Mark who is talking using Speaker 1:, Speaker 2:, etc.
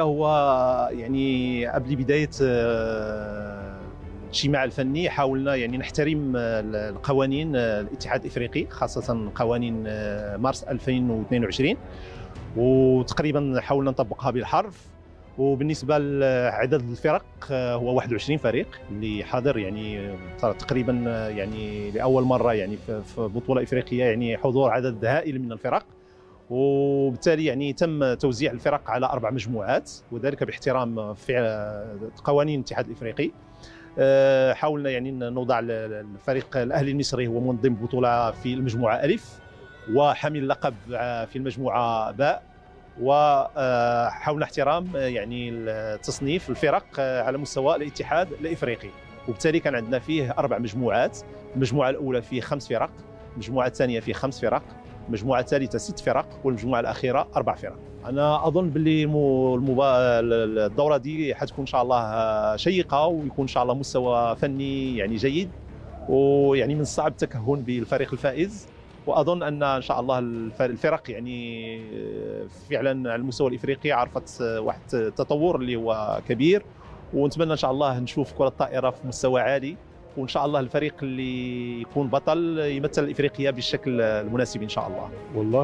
Speaker 1: هو يعني قبل بداية الاجتماع الفني حاولنا يعني نحترم القوانين الاتحاد الإفريقي خاصة قوانين مارس 2022 وتقريبا حاولنا نطبقها بالحرف. وبالنسبة لعدد الفرق هو 21 فريق اللي حاضر يعني تقريبا يعني لأول مرة يعني في بطولة إفريقية يعني حضور عدد هائل من الفرق. وبالتالي يعني تم توزيع الفرق على أربع مجموعات وذلك باحترام قوانين الاتحاد الإفريقي. حاولنا يعني نوضع الفريق الأهلي المصري هو منظم بطولة في المجموعة الف وحامل اللقب في المجموعة باء وحاولنا احترام يعني تصنيف الفرق على مستوى الاتحاد الإفريقي. وبالتالي كان عندنا فيه أربع مجموعات المجموعة الأولى فيه خمس فرق المجموعة الثانية فيه خمس فرق. المجموعه الثالثه ست فرق والمجموعة الأخيرة أربع فرق. أنا أظن باللي المبا... الدورة دي حتكون إن شاء الله شيقة ويكون إن شاء الله مستوى فني يعني جيد ويعني من الصعب التكهن بالفريق الفائز. وأظن أن إن شاء الله الفرق يعني فعلا على المستوى الإفريقي عرفت واحد التطور اللي هو كبير. ونتمنى إن شاء الله نشوف كرة الطائرة في مستوى عالي. وإن شاء الله الفريق اللي يكون بطل يمثل إفريقيا بالشكل المناسب إن شاء الله.
Speaker 2: والله